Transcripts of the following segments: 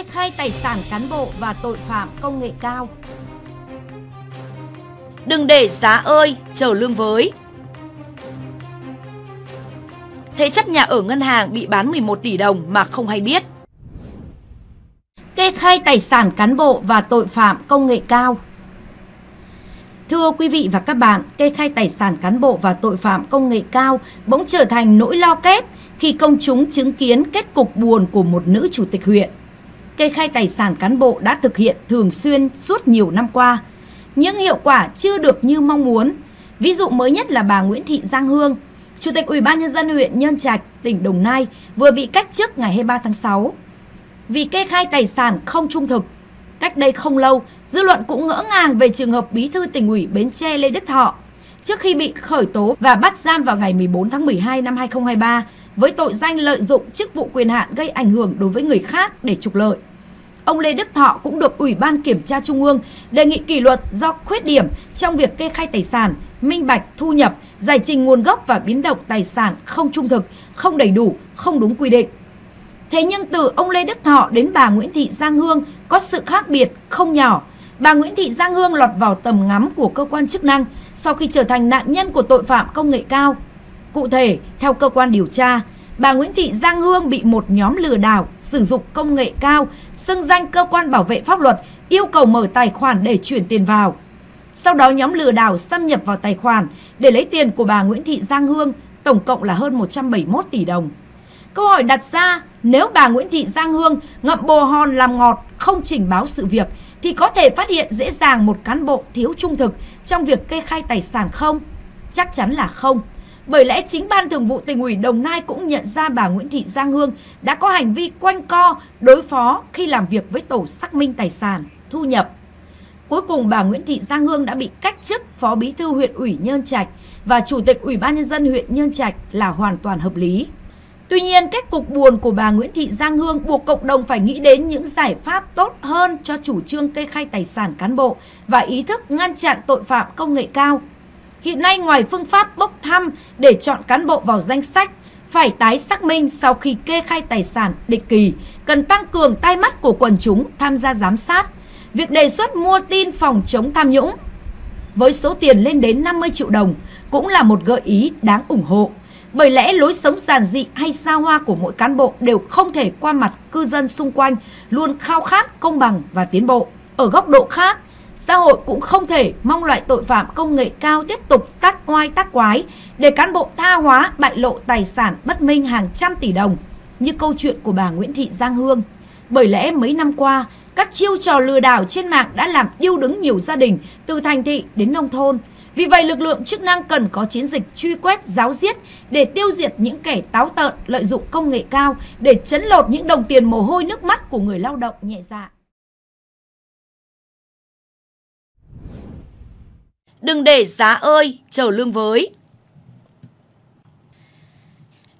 kê khai tài sản cán bộ và tội phạm công nghệ cao. Đừng để giá ơi chờ lương với. Thế chấp nhà ở ngân hàng bị bán 11 tỷ đồng mà không hay biết. Kê khai tài sản cán bộ và tội phạm công nghệ cao. Thưa quý vị và các bạn, kê khai tài sản cán bộ và tội phạm công nghệ cao bỗng trở thành nỗi lo kép khi công chúng chứng kiến kết cục buồn của một nữ chủ tịch huyện. Kê khai tài sản cán bộ đã thực hiện thường xuyên suốt nhiều năm qua, nhưng hiệu quả chưa được như mong muốn. Ví dụ mới nhất là bà Nguyễn Thị Giang Hương, Chủ tịch Ủy ban nhân dân huyện Nhân Trạch, tỉnh Đồng Nai vừa bị cách chức ngày 23 tháng 6 vì kê khai tài sản không trung thực. Cách đây không lâu, dư luận cũng ngỡ ngàng về trường hợp Bí thư tỉnh ủy Bến Tre Lê Đức Thọ trước khi bị khởi tố và bắt giam vào ngày 14 tháng 12 năm 2023 với tội danh lợi dụng chức vụ quyền hạn gây ảnh hưởng đối với người khác để trục lợi. Ông Lê Đức Thọ cũng được Ủy ban Kiểm tra Trung ương đề nghị kỷ luật do khuyết điểm trong việc kê khai tài sản, minh bạch, thu nhập, giải trình nguồn gốc và biến động tài sản không trung thực, không đầy đủ, không đúng quy định. Thế nhưng từ ông Lê Đức Thọ đến bà Nguyễn Thị Giang Hương có sự khác biệt không nhỏ. Bà Nguyễn Thị Giang Hương lọt vào tầm ngắm của cơ quan chức năng sau khi trở thành nạn nhân của tội phạm công nghệ cao. Cụ thể, theo cơ quan điều tra, bà Nguyễn Thị Giang Hương bị một nhóm lừa đảo sử dụng công nghệ cao, xưng danh cơ quan bảo vệ pháp luật yêu cầu mở tài khoản để chuyển tiền vào. Sau đó nhóm lừa đảo xâm nhập vào tài khoản để lấy tiền của bà Nguyễn Thị Giang Hương, tổng cộng là hơn 171 tỷ đồng. Câu hỏi đặt ra, nếu bà Nguyễn Thị Giang Hương ngậm bồ hòn làm ngọt không trình báo sự việc thì có thể phát hiện dễ dàng một cán bộ thiếu trung thực trong việc kê khai tài sản không? Chắc chắn là không. Bởi lẽ chính Ban Thường vụ tỉnh ủy Đồng Nai cũng nhận ra bà Nguyễn Thị Giang Hương đã có hành vi quanh co, đối phó khi làm việc với tổ xác minh tài sản, thu nhập. Cuối cùng bà Nguyễn Thị Giang Hương đã bị cách chức Phó Bí thư huyện ủy Nhơn Trạch và Chủ tịch Ủy ban nhân dân huyện Nhơn Trạch là hoàn toàn hợp lý. Tuy nhiên, kết cục buồn của bà Nguyễn Thị Giang Hương buộc cộng đồng phải nghĩ đến những giải pháp tốt hơn cho chủ trương kê khai tài sản cán bộ và ý thức ngăn chặn tội phạm công nghệ cao. Hiện nay ngoài phương pháp bốc thăm để chọn cán bộ vào danh sách, phải tái xác minh sau khi kê khai tài sản định kỳ, cần tăng cường tai mắt của quần chúng tham gia giám sát. Việc đề xuất mua tin phòng chống tham nhũng với số tiền lên đến 50 triệu đồng cũng là một gợi ý đáng ủng hộ. Bởi lẽ lối sống giản dị hay xa hoa của mỗi cán bộ đều không thể qua mặt cư dân xung quanh, luôn khao khát công bằng và tiến bộ. Ở góc độ khác, xã hội cũng không thể mong loại tội phạm công nghệ cao tiếp tục tác oai tác quái để cán bộ tha hóa bại lộ tài sản bất minh hàng trăm tỷ đồng như câu chuyện của bà Nguyễn Thị Giang Hương. Bởi lẽ mấy năm qua, các chiêu trò lừa đảo trên mạng đã làm điêu đứng nhiều gia đình từ thành thị đến nông thôn – vì vậy, lực lượng chức năng cần có chiến dịch truy quét, giáo diết để tiêu diệt những kẻ táo tợn lợi dụng công nghệ cao để chấn lột những đồng tiền mồ hôi nước mắt của người lao động nhẹ dạ. Đừng để giá ơi chờ lương với.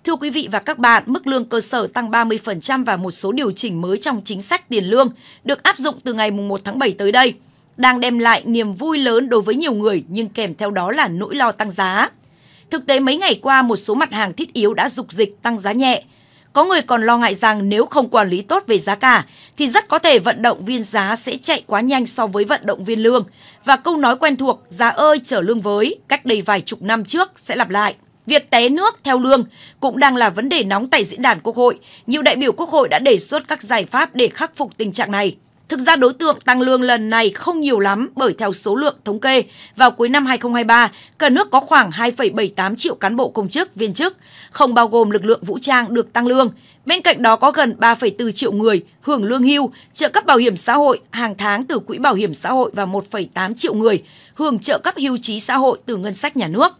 Thưa quý vị và các bạn, mức lương cơ sở tăng 30% và một số điều chỉnh mới trong chính sách tiền lương được áp dụng từ ngày 1 tháng 7 tới đây đang đem lại niềm vui lớn đối với nhiều người nhưng kèm theo đó là nỗi lo tăng giá. Thực tế mấy ngày qua một số mặt hàng thiết yếu đã dục dịch tăng giá nhẹ. Có người còn lo ngại rằng nếu không quản lý tốt về giá cả, thì rất có thể vận động viên giá sẽ chạy quá nhanh so với vận động viên lương. Và câu nói quen thuộc, giá ơi trở lương với cách đây vài chục năm trước sẽ lặp lại. Việc té nước theo lương cũng đang là vấn đề nóng tại diễn đàn Quốc hội. Nhiều đại biểu Quốc hội đã đề xuất các giải pháp để khắc phục tình trạng này. Thực ra đối tượng tăng lương lần này không nhiều lắm bởi theo số lượng thống kê, vào cuối năm 2023, cả nước có khoảng 2,78 triệu cán bộ công chức, viên chức, không bao gồm lực lượng vũ trang được tăng lương. Bên cạnh đó có gần 3,4 triệu người hưởng lương hưu, trợ cấp bảo hiểm xã hội hàng tháng từ quỹ bảo hiểm xã hội và 1,8 triệu người hưởng trợ cấp hưu trí xã hội từ ngân sách nhà nước.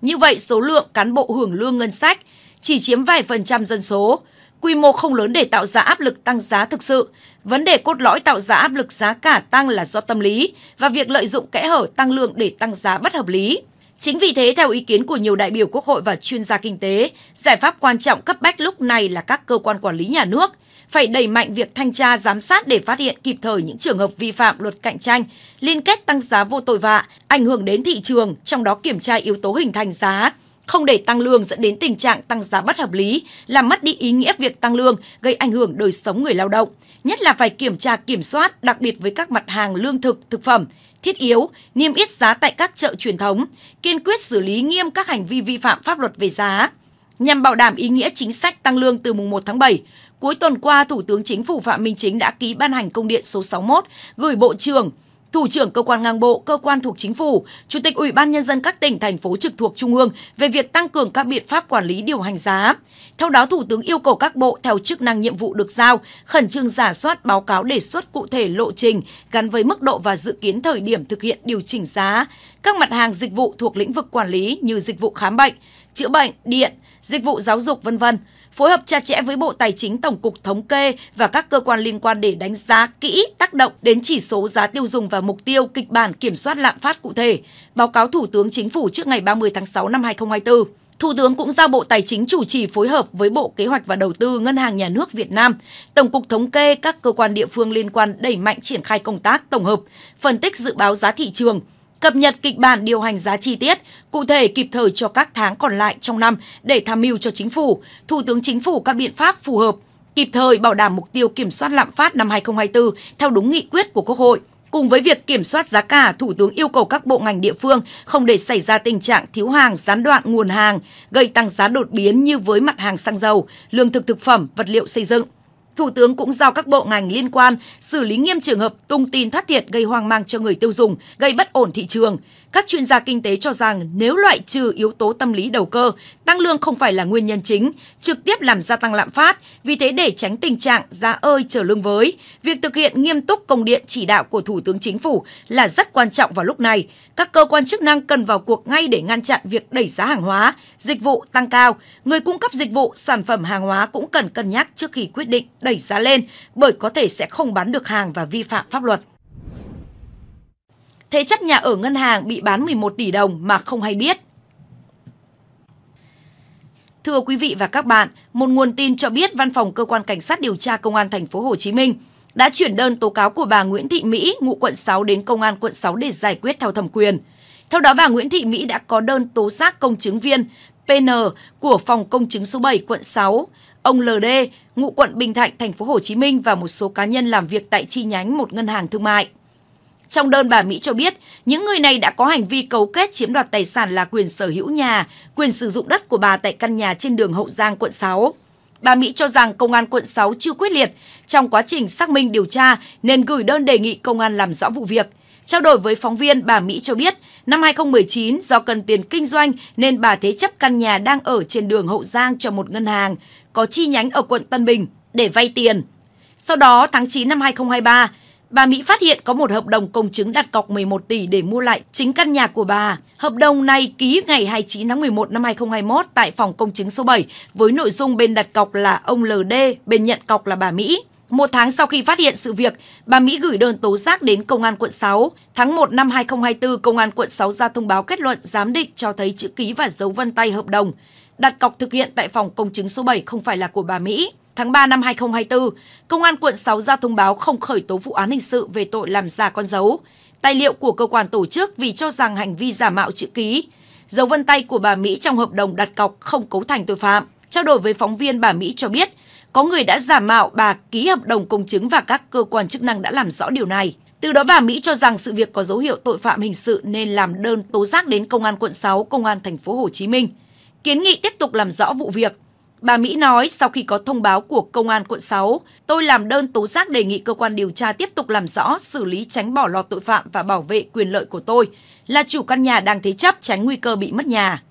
Như vậy, số lượng cán bộ hưởng lương ngân sách chỉ chiếm vài phần trăm dân số, quy mô không lớn để tạo ra áp lực tăng giá thực sự. Vấn đề cốt lõi tạo ra áp lực giá cả tăng là do tâm lý và việc lợi dụng kẽ hở tăng lương để tăng giá bất hợp lý. Chính vì thế, theo ý kiến của nhiều đại biểu Quốc hội và chuyên gia kinh tế, giải pháp quan trọng cấp bách lúc này là các cơ quan quản lý nhà nước phải đẩy mạnh việc thanh tra giám sát để phát hiện kịp thời những trường hợp vi phạm luật cạnh tranh, liên kết tăng giá vô tội vạ, ảnh hưởng đến thị trường, trong đó kiểm tra yếu tố hình thành giá, không để tăng lương dẫn đến tình trạng tăng giá bất hợp lý, làm mất đi ý nghĩa việc tăng lương, gây ảnh hưởng đời sống người lao động. Nhất là phải kiểm tra kiểm soát, đặc biệt với các mặt hàng lương thực, thực phẩm, thiết yếu, niêm yết giá tại các chợ truyền thống, kiên quyết xử lý nghiêm các hành vi vi phạm pháp luật về giá. Nhằm bảo đảm ý nghĩa chính sách tăng lương từ mùng 1 tháng 7, cuối tuần qua Thủ tướng Chính phủ Phạm Minh Chính đã ký ban hành công điện số 61 gửi Bộ trưởng, Thủ trưởng cơ quan ngang bộ, cơ quan thuộc chính phủ, Chủ tịch Ủy ban nhân dân các tỉnh thành phố trực thuộc trung ương về việc tăng cường các biện pháp quản lý điều hành giá. Theo đó, Thủ tướng yêu cầu các bộ theo chức năng nhiệm vụ được giao khẩn trương giả soát báo cáo đề xuất cụ thể lộ trình gắn với mức độ và dự kiến thời điểm thực hiện điều chỉnh giá các mặt hàng dịch vụ thuộc lĩnh vực quản lý như dịch vụ khám bệnh, chữa bệnh, điện, dịch vụ giáo dục vân vân phối hợp chặt chẽ với Bộ Tài chính Tổng cục Thống kê và các cơ quan liên quan để đánh giá kỹ tác động đến chỉ số giá tiêu dùng và mục tiêu kịch bản kiểm soát lạm phát cụ thể, báo cáo Thủ tướng Chính phủ trước ngày 30 tháng 6 năm 2024. Thủ tướng cũng giao Bộ Tài chính chủ trì phối hợp với Bộ Kế hoạch và Đầu tư Ngân hàng Nhà nước Việt Nam, Tổng cục Thống kê các cơ quan địa phương liên quan đẩy mạnh triển khai công tác tổng hợp, phân tích dự báo giá thị trường, cập nhật kịch bản điều hành giá chi tiết, cụ thể kịp thời cho các tháng còn lại trong năm để tham mưu cho chính phủ, Thủ tướng Chính phủ các biện pháp phù hợp, kịp thời bảo đảm mục tiêu kiểm soát lạm phát năm 2024 theo đúng nghị quyết của Quốc hội. Cùng với việc kiểm soát giá cả, Thủ tướng yêu cầu các bộ ngành địa phương không để xảy ra tình trạng thiếu hàng, gián đoạn nguồn hàng, gây tăng giá đột biến như với mặt hàng xăng dầu, lương thực thực phẩm, vật liệu xây dựng. Thủ tướng cũng giao các bộ ngành liên quan xử lý nghiêm trường hợp tung tin thất thiệt gây hoang mang cho người tiêu dùng, gây bất ổn thị trường. Các chuyên gia kinh tế cho rằng nếu loại trừ yếu tố tâm lý đầu cơ, tăng lương không phải là nguyên nhân chính, trực tiếp làm gia tăng lạm phát. Vì thế để tránh tình trạng giá ơi trở lương với, việc thực hiện nghiêm túc công điện chỉ đạo của Thủ tướng Chính phủ là rất quan trọng vào lúc này. Các cơ quan chức năng cần vào cuộc ngay để ngăn chặn việc đẩy giá hàng hóa, dịch vụ tăng cao. Người cung cấp dịch vụ, sản phẩm hàng hóa cũng cần cân nhắc trước khi quyết định đẩy giá lên bởi có thể sẽ không bán được hàng và vi phạm pháp luật. Thế chấp nhà ở ngân hàng bị bán 11 tỷ đồng mà không hay biết. Thưa quý vị và các bạn, một nguồn tin cho biết Văn phòng cơ quan cảnh sát điều tra công an thành phố Hồ Chí Minh đã chuyển đơn tố cáo của bà Nguyễn Thị Mỹ, ngụ quận 6 đến công an quận 6 để giải quyết theo thẩm quyền. Theo đó, bà Nguyễn Thị Mỹ đã có đơn tố giác công chứng viên PN của phòng công chứng số 7 quận 6, ông LD, ngụ quận Bình Thạnh, thành phố Hồ Chí Minh và một số cá nhân làm việc tại chi nhánh một ngân hàng thương mại. Trong đơn bà Mỹ cho biết, những người này đã có hành vi cấu kết chiếm đoạt tài sản là quyền sở hữu nhà, quyền sử dụng đất của bà tại căn nhà trên đường Hậu Giang, quận 6. Bà Mỹ cho rằng công an quận 6 chưa quyết liệt trong quá trình xác minh điều tra nên gửi đơn đề nghị công an làm rõ vụ việc. Trao đổi với phóng viên, bà Mỹ cho biết, năm 2019 do cần tiền kinh doanh nên bà thế chấp căn nhà đang ở trên đường Hậu Giang cho một ngân hàng có chi nhánh ở quận Tân Bình để vay tiền. Sau đó, tháng 9 năm 2023, bà Mỹ phát hiện có một hợp đồng công chứng đặt cọc 11 tỷ để mua lại chính căn nhà của bà. Hợp đồng này ký ngày 29 tháng 11 năm 2021 tại phòng công chứng số 7 với nội dung bên đặt cọc là ông LD, bên nhận cọc là bà Mỹ. Một tháng sau khi phát hiện sự việc, bà Mỹ gửi đơn tố giác đến Công an quận 6. Tháng 1 năm 2024, Công an quận 6 ra thông báo kết luận giám định cho thấy chữ ký và dấu vân tay hợp đồng. Đặt cọc thực hiện tại phòng công chứng số 7 không phải là của bà Mỹ. Tháng 3 năm 2024, Công an quận 6 ra thông báo không khởi tố vụ án hình sự về tội làm giả con dấu. Tài liệu của cơ quan tổ chức vì cho rằng hành vi giả mạo chữ ký, dấu vân tay của bà Mỹ trong hợp đồng đặt cọc không cấu thành tội phạm. Trao đổi với phóng viên, bà Mỹ cho biết có người đã giả mạo bà ký hợp đồng công chứng và các cơ quan chức năng đã làm rõ điều này. Từ đó bà Mỹ cho rằng sự việc có dấu hiệu tội phạm hình sự nên làm đơn tố giác đến công an quận 6, công an thành phố Hồ Chí Minh. Kiến nghị tiếp tục làm rõ vụ việc. Bà Mỹ nói sau khi có thông báo của công an quận 6, tôi làm đơn tố giác đề nghị cơ quan điều tra tiếp tục làm rõ, xử lý tránh bỏ lọt tội phạm và bảo vệ quyền lợi của tôi là chủ căn nhà đang thế chấp tránh nguy cơ bị mất nhà.